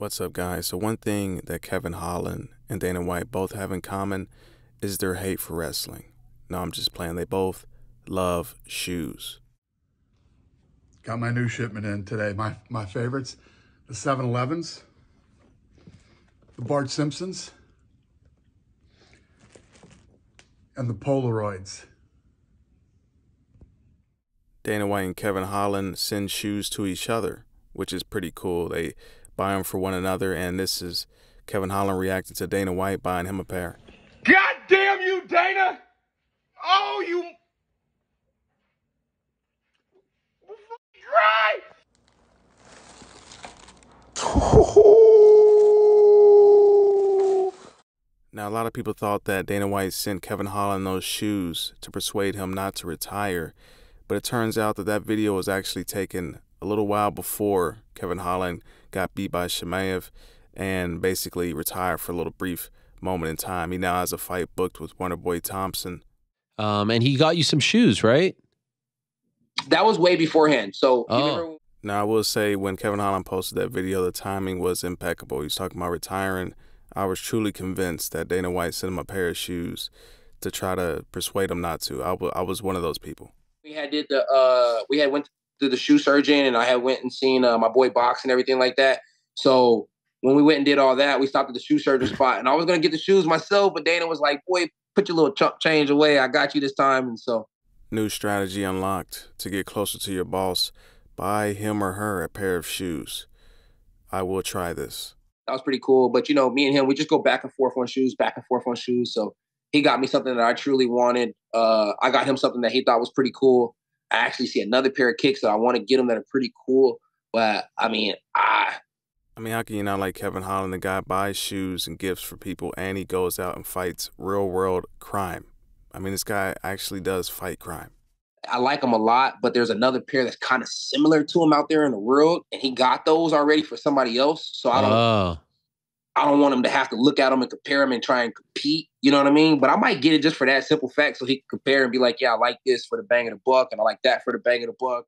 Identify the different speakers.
Speaker 1: What's up, guys? So, one thing that Kevin Holland and Dana White both have in common is their hate for wrestling. No, I'm just playing. They both love shoes.
Speaker 2: Got my new shipment in today. My my favorites, the 7-Elevens, the Bart Simpsons, and the Polaroids.
Speaker 1: Dana White and Kevin Holland send shoes to each other, which is pretty cool. They buy them for one another, and this is Kevin Holland reacting to Dana White buying him a pair.
Speaker 3: God damn you, Dana! Oh, you.
Speaker 1: Now, a lot of people thought that Dana White sent Kevin Holland those shoes to persuade him not to retire, but it turns out that that video was actually taken a little while before Kevin Holland got beat by Chimaev and basically retired for a little brief moment in time. He now has a fight booked with Wonderboy Thompson.
Speaker 4: Um, and he got you some shoes, right?
Speaker 5: That was way beforehand. So you
Speaker 4: Oh.
Speaker 5: remember
Speaker 1: Now, I will say when Kevin Holland posted that video, the timing was impeccable. He was talking about retiring. I was truly convinced that Dana White sent him a pair of shoes to try to persuade him not to. I I was one of those people.
Speaker 5: we had did the uh we had went the shoe surgeon and I had went and seen uh, my boy box and everything like that. So when we went and did all that, we stopped at the shoe surgeon spot and I was gonna get the shoes myself, but Dana was like, "Boy, put your little chunk change away. I got you this time." And so
Speaker 1: New strategy unlocked to get closer to your boss. Buy him or her a pair of shoes. I will try this.
Speaker 5: that was pretty cool. But you know, me and him, we just go back and forth on shoes, back and forth on shoes. So he got me something that I truly wanted. Uh, I got him something that he thought was pretty cool. I actually see another pair of kicks that I want to get them that are pretty cool. But I mean, I
Speaker 1: I mean, how can you not like Kevin Holland? The guy buys shoes and gifts for people, and he goes out and fights real world crime. I mean, this guy actually does fight crime.
Speaker 5: I like him a lot, but there's another pair that's kind of similar to him out there in the world, and he got those already for somebody else. So I don't,
Speaker 4: Oh,
Speaker 5: I don't want him to have to look at them and compare them and try and compete. You know what I mean? But I might get it just for that simple fact, so he can compare and be like, "Yeah, I like this for the bang of the buck, and I like that for the bang of the buck."